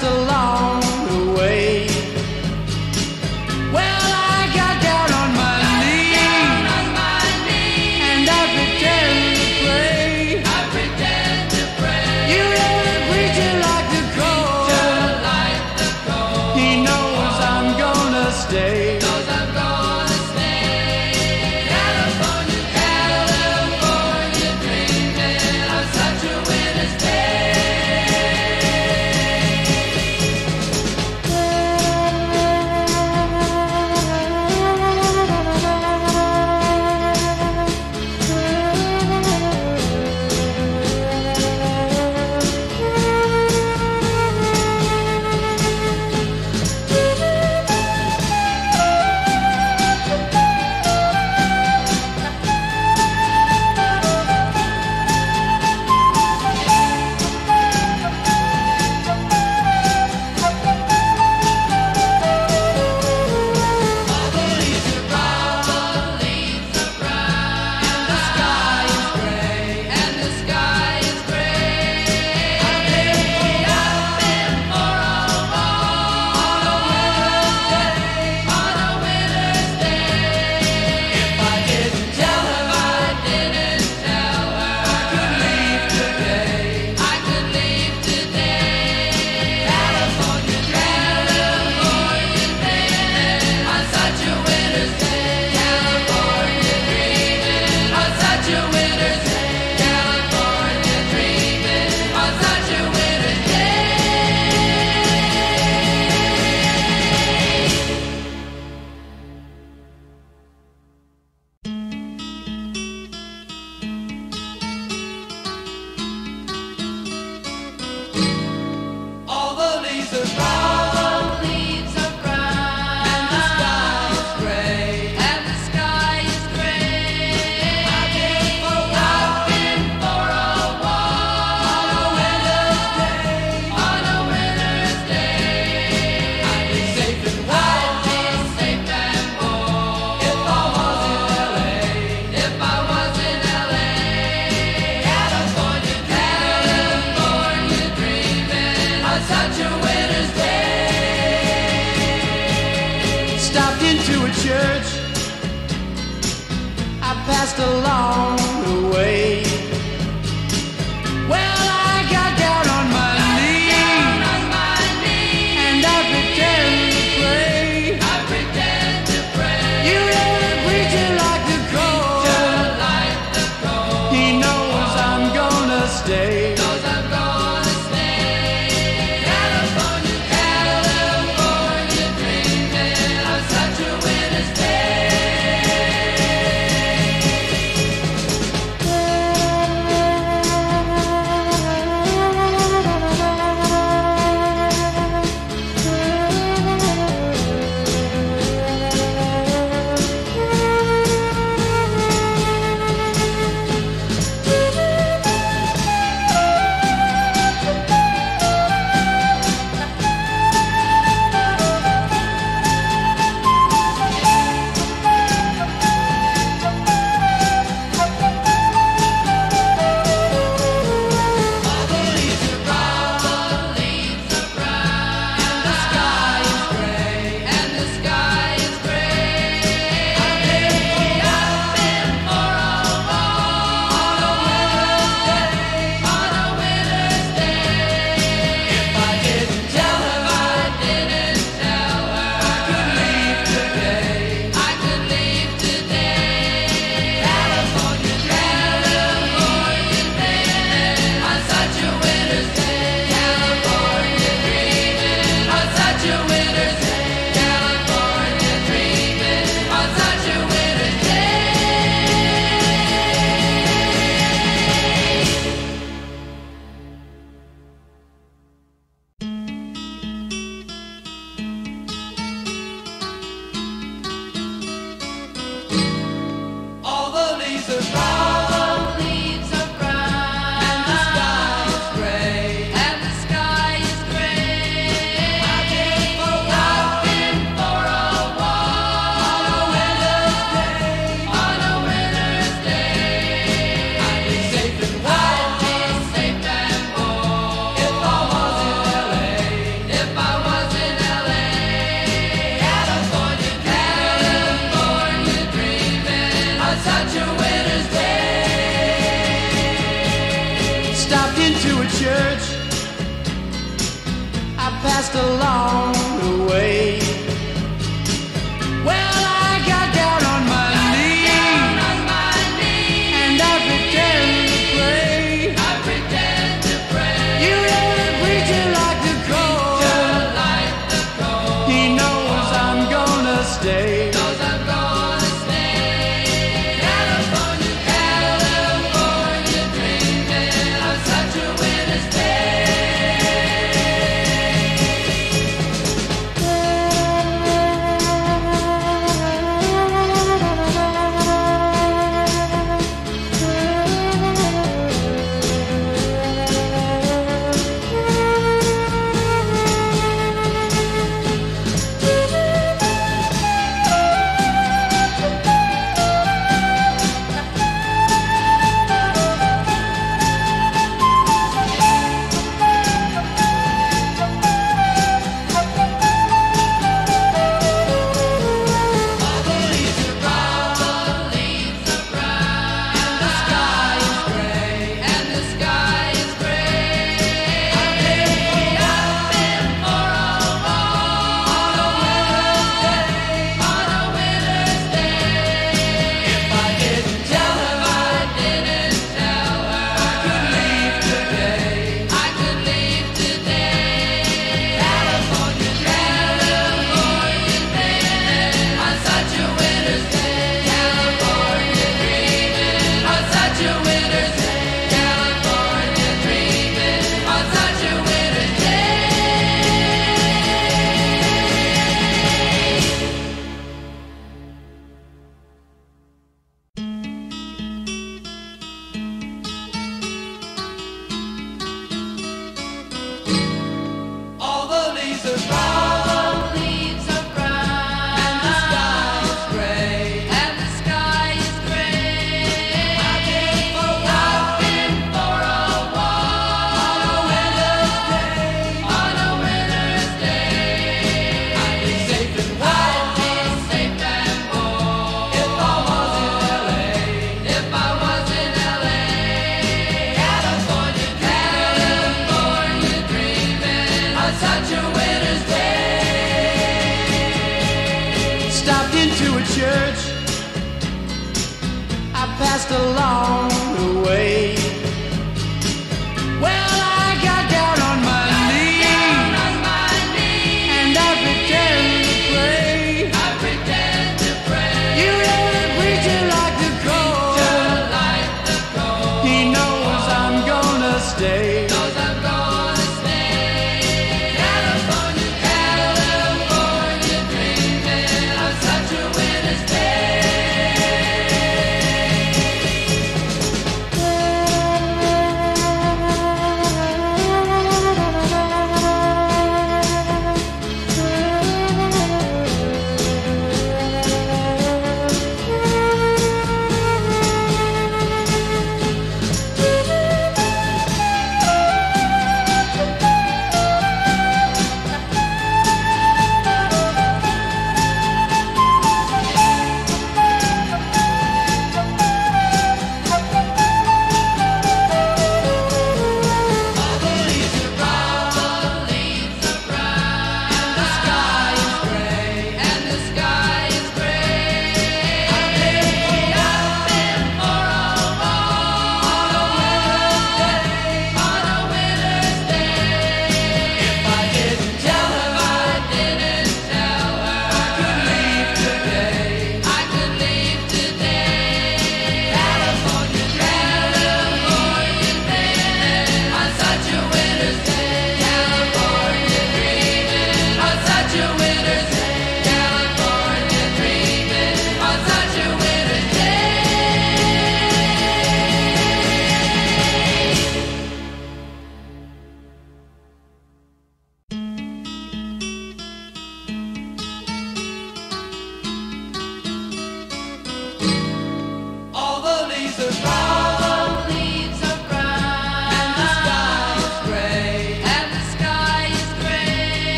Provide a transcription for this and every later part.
Passed along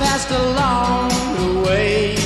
passed along the way.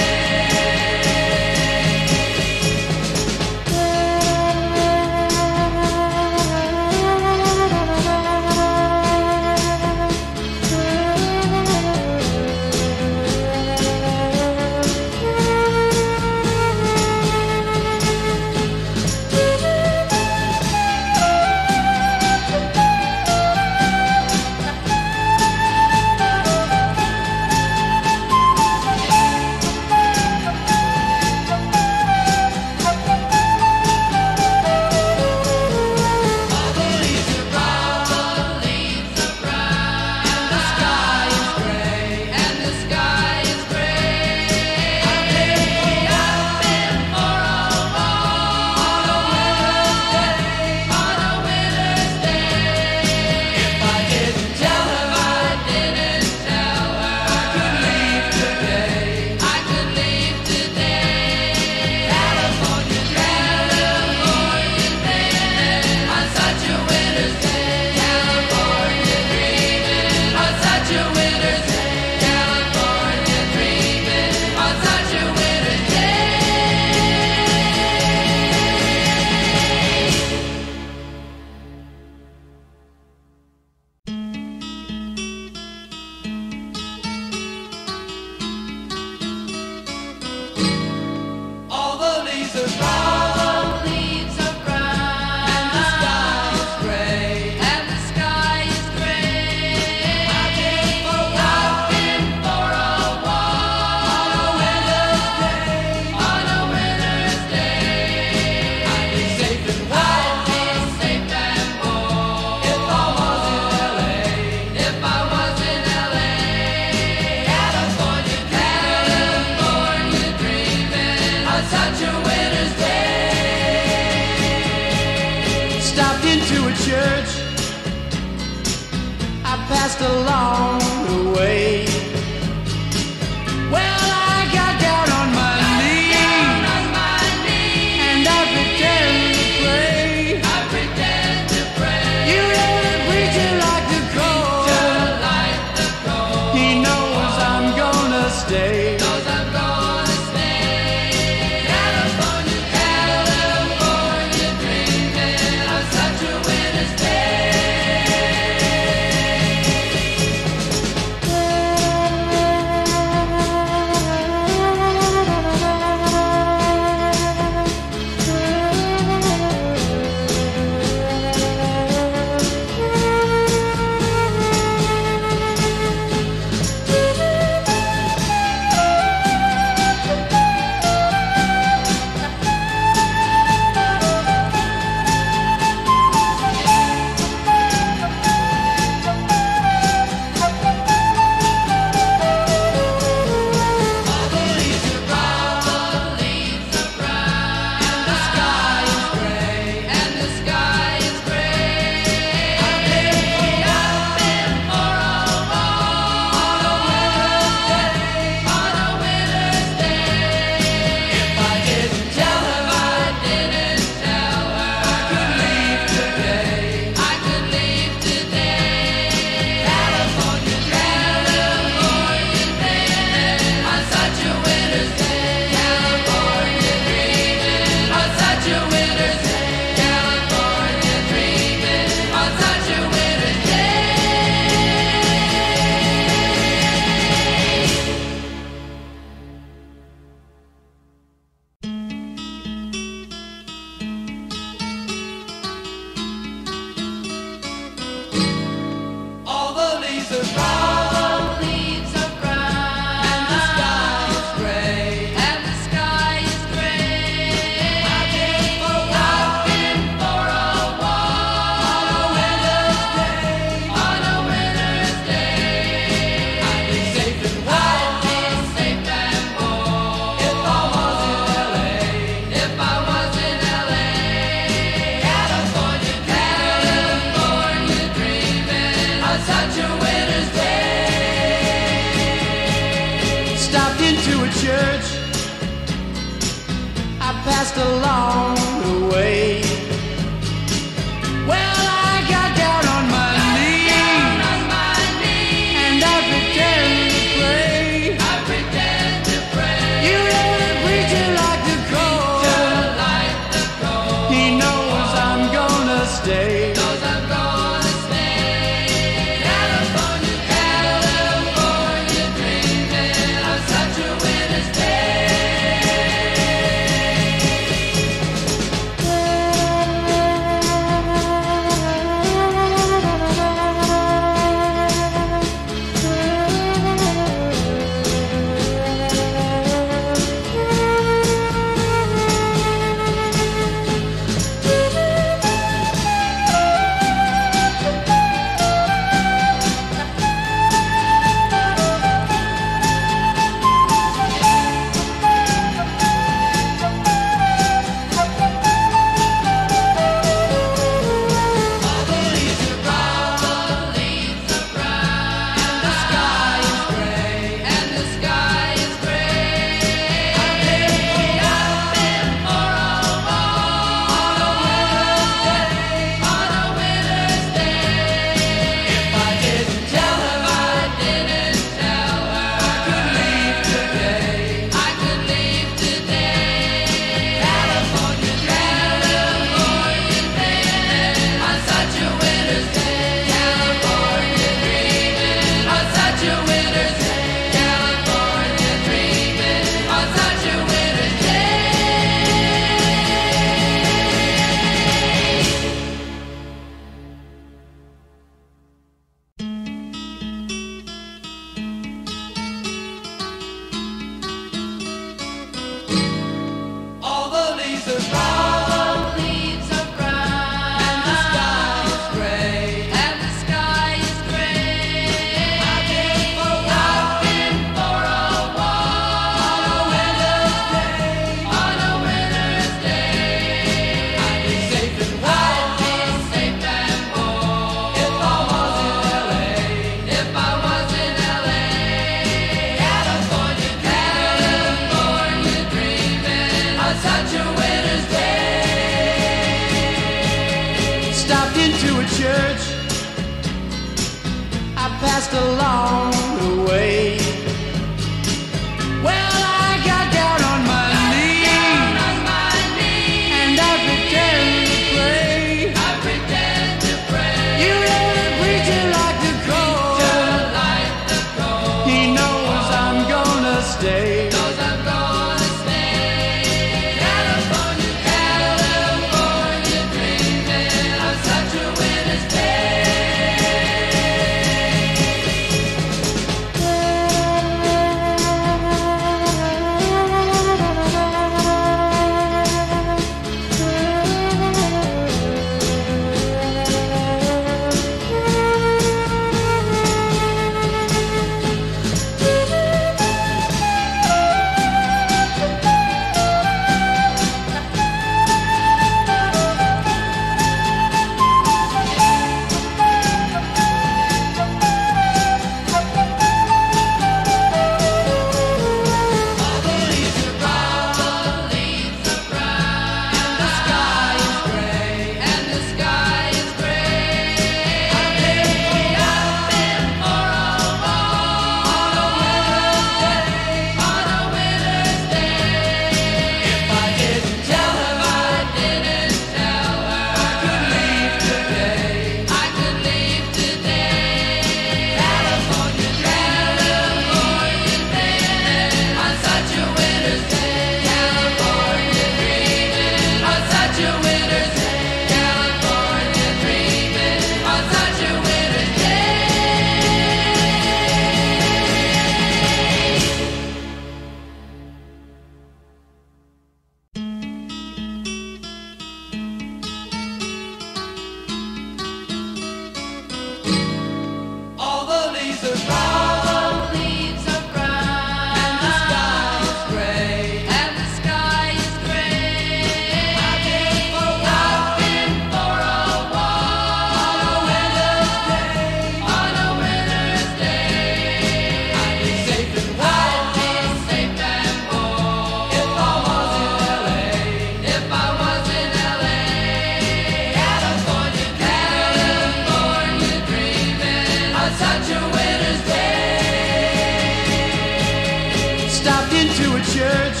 Church.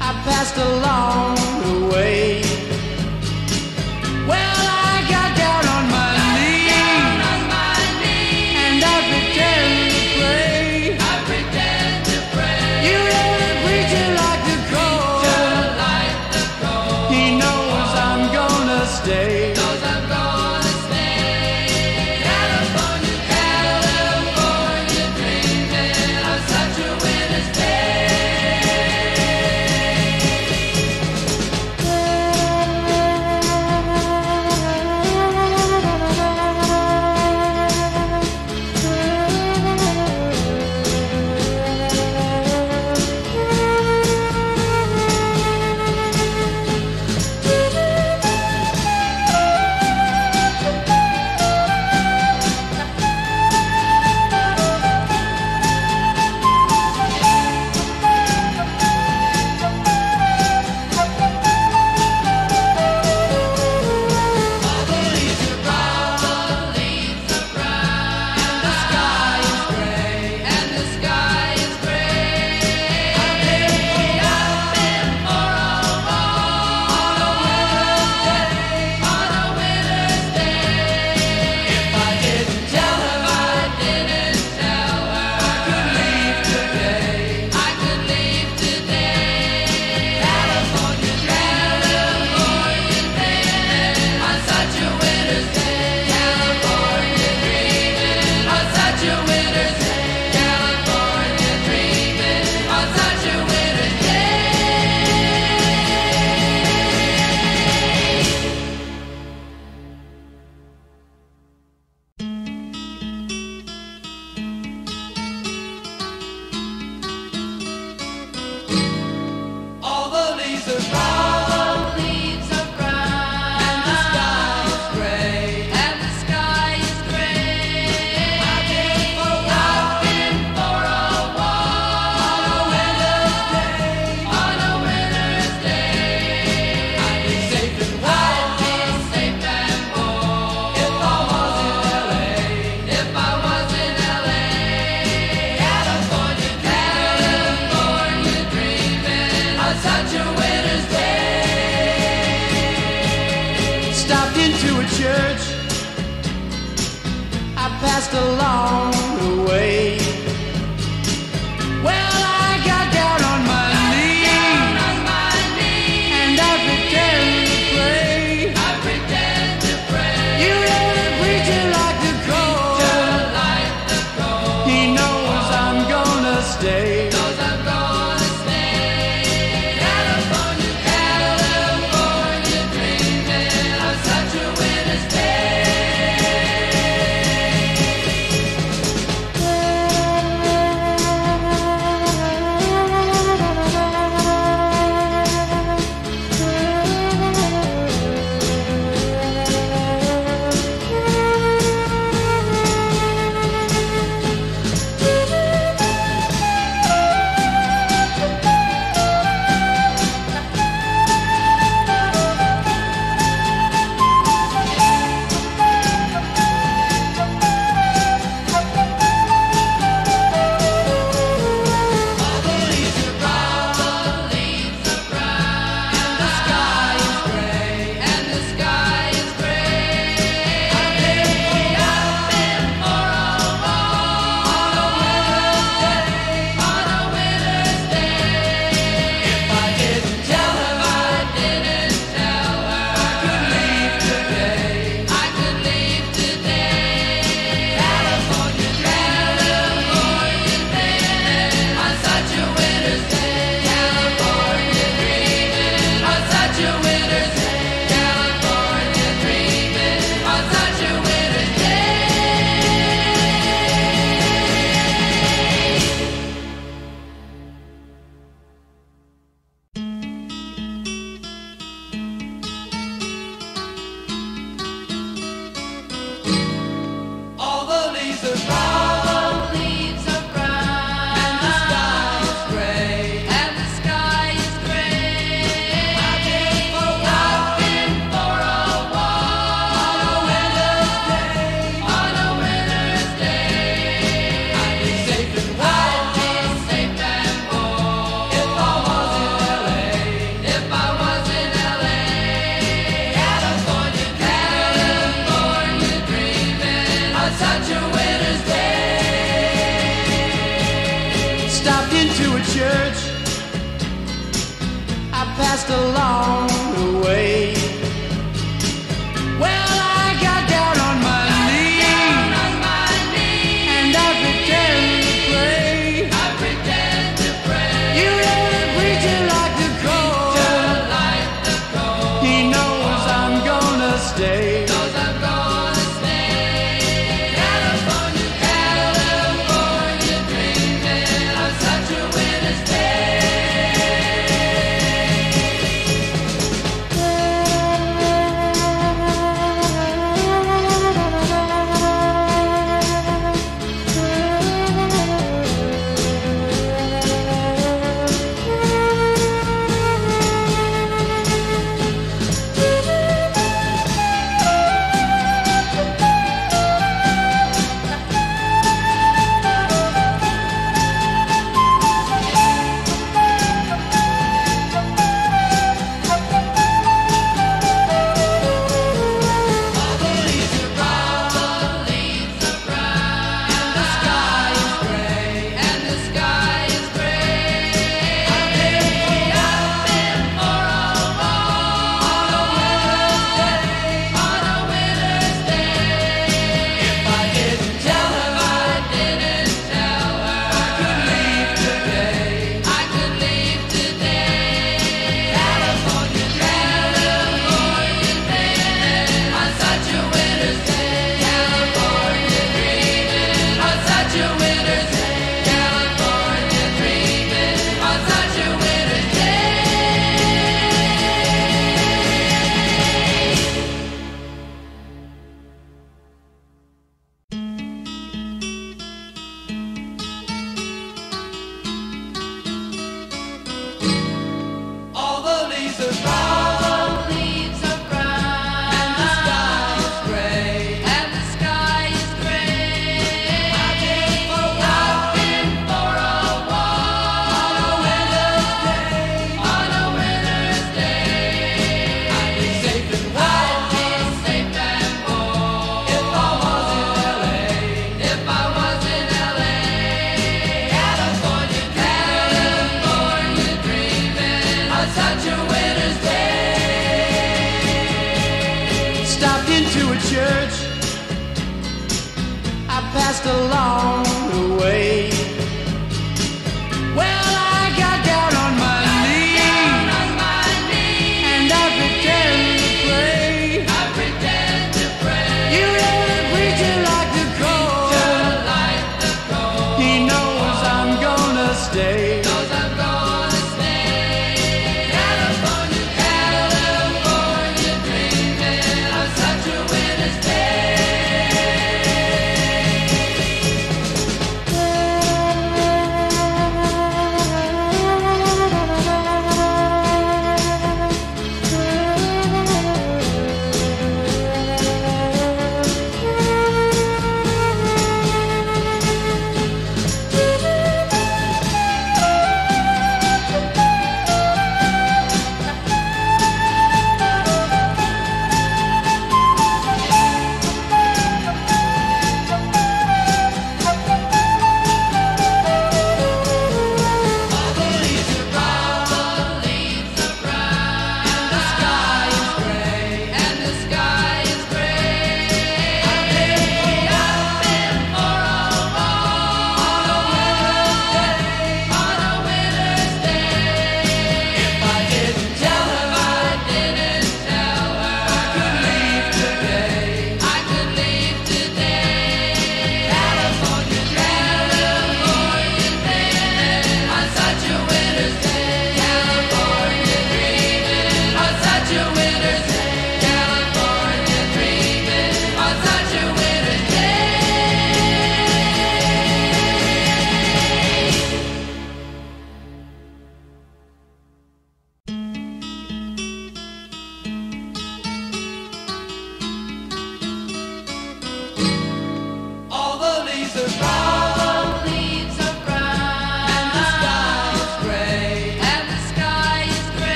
I passed along the way.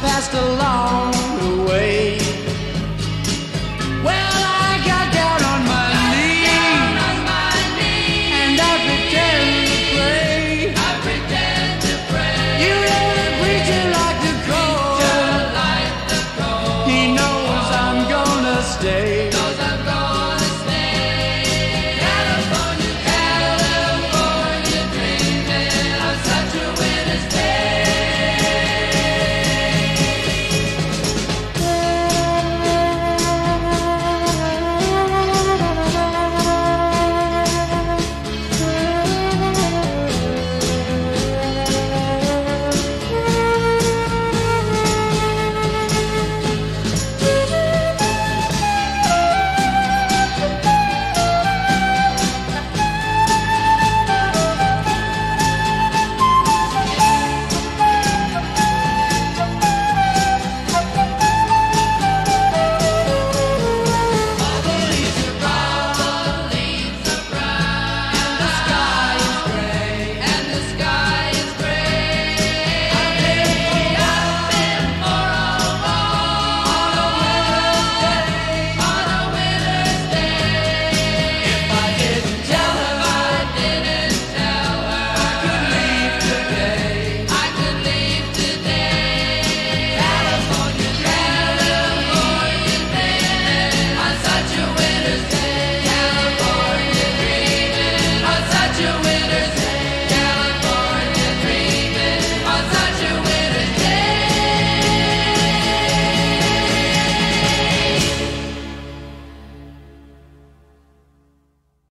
Passed along the way.